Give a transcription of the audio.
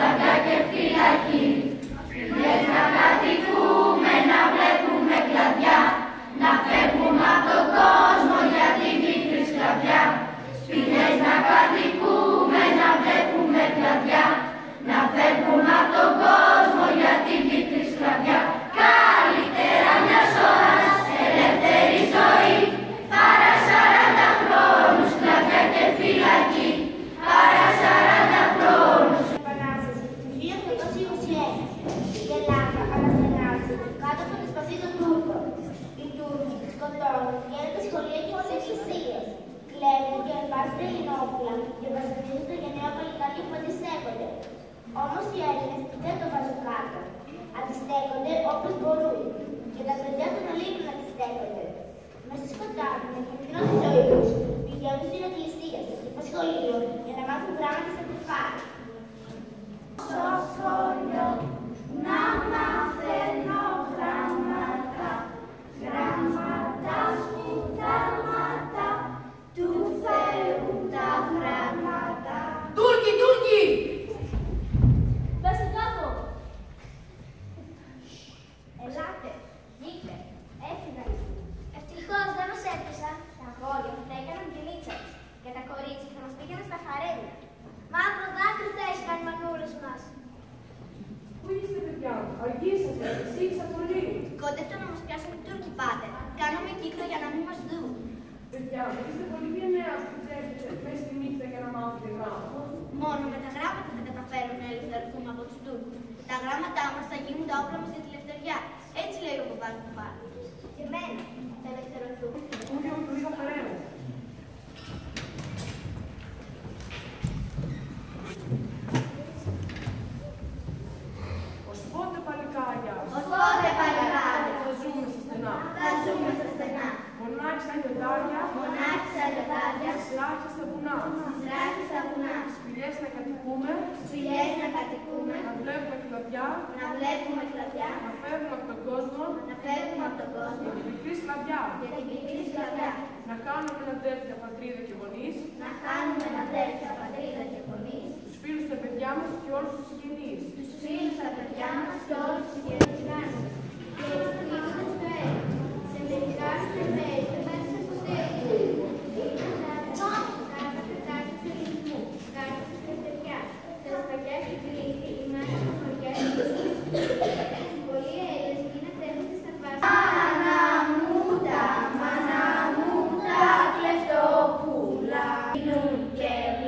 σκλαβιά και φυλακή. Κάτω από τη σπαθή των Τούρκων. Οι Τούρκοι σκοτώνουν και τα σχολεία και τις εκκλησίες. Κλέβουν και αρπάζουν τα ελληνόπουλα και βασανίζουν τα γενναία παλικάρια που αντιστέκονται. Όμως οι Έλληνες δεν το βάζουν κάτω. Αντιστέκονται όπως μπορούν και τα παιδιά των Ελλήνων αντιστέκονται. Μέσα στο σκοτάδι, με κινδυνό τη ζωή τους, πηγαίνουν στην εκκλησία, στο σχολείο, για να μάθουν πράγματα στα κουφάρια. Κάνουμε κύκλο για να μην μας δουν. Παιδιά μου, είστε πολύ γενναία που τρέχετε μέσα στη νύχτα για να μάθετε γράμματα. Μόνο με τα γράμματα θα καταφέρουμε να ελευθερωθούμε από τους Τούρκους. Τα γράμματά μας θα γίνουν τα όπλα μας για τη ελευθεριά. Έτσι λέει ο παπάς μου πάλι. Και εμένα θα ελευθερωθούμε. Κούριο του λίγα φεραίρου. Ως πότε παλικάρια, Ως πότε παλικάρια, θα ζούμε στα στενά. θα ζούμε στα στενά. Μονάχα σαν λιοντάρια, Μονάχα στα λιωτάρια, στις ράχες στα βουνά. στις ράχες στα βουνά. Σπηλιές να κατοικούμε, Σπηλιές να κατοικούμε, να βλέπουμε κλαδιά, να βλέπουμε care.